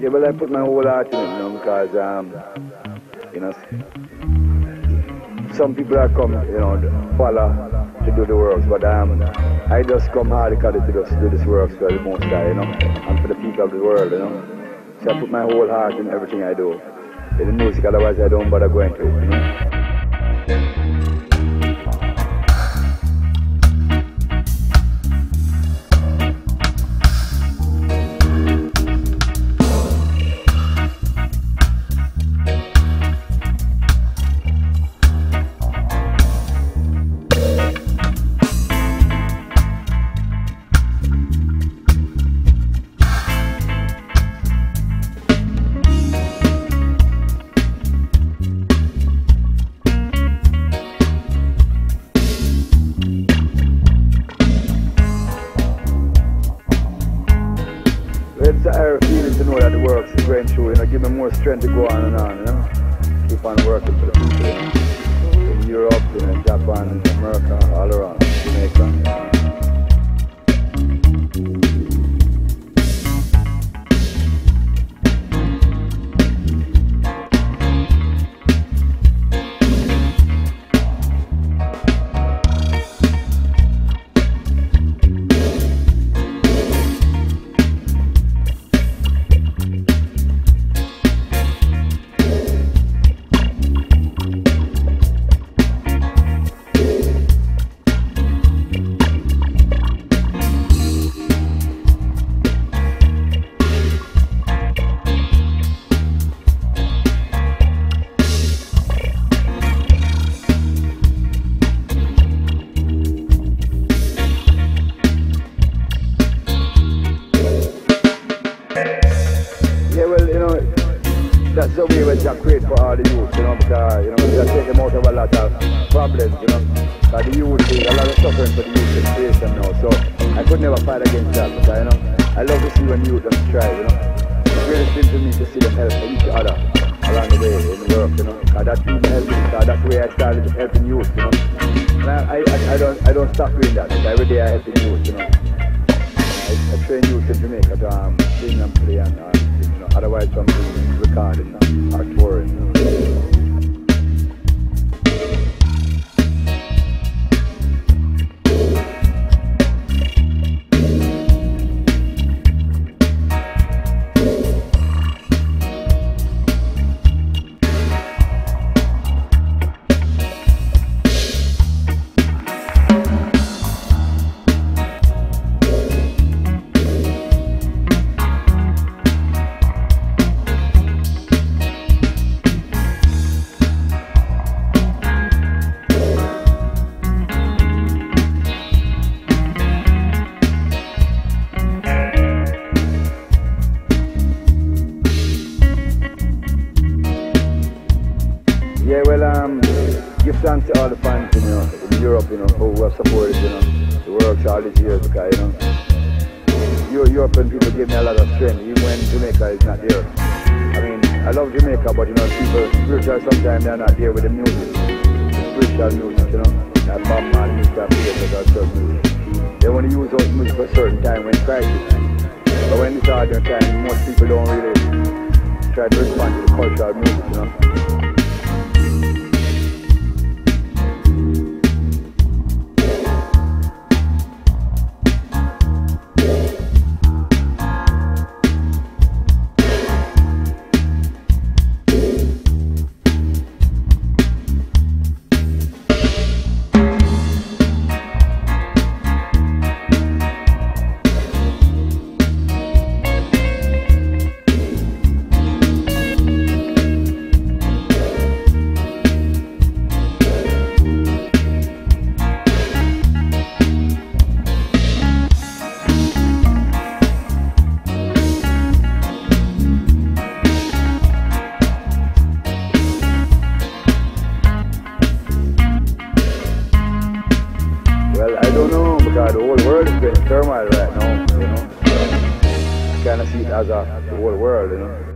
Yeah, well, I put my whole heart in it, you know, because, um, you know, some people are come, you know, follow to do the works, but um, I just come hard because to just do this works for the most guy, you know, and for the people of the world, you know. So I put my whole heart in everything I do. In the music, otherwise I don't bother going to it, you know. You know, give me more strength to go on and on, you know. That's the way we just create for all the youth, you know, because, you know, we just take them out of a lot of problems, you know. Because the youth, is a lot of suffering for the youth situation now, so I could never fight against that, because, you know, I love to see when youth them try, you know. The greatest thing to me is to see them help each other along the way in work, you know, because that's me helping, because that's where I started helping youth, you know. And I, I, I, don't, I don't stop doing that, because every day I help the youth, you know. I, I train youth in Jamaica to um, sing and play and uh, you know, otherwise something recording or touring. You Europe, you know, who have supported, you know, the all these years, because, you know, Eu- European people give me a lot of strength, even when Jamaica is not there. I mean, I love Jamaica, but, you know, people, spiritual, sometimes they're not there with the music, the spiritual music, you know, that Bob Marley. Peter, that sort of music. They want to use those music for a certain time when it's crisis. But when it's hard time, most people don't really try to respond to the cultural music, you know. Well, I don't know because the whole world is in turmoil right now, you know. I kind of see it as a whole world, you know.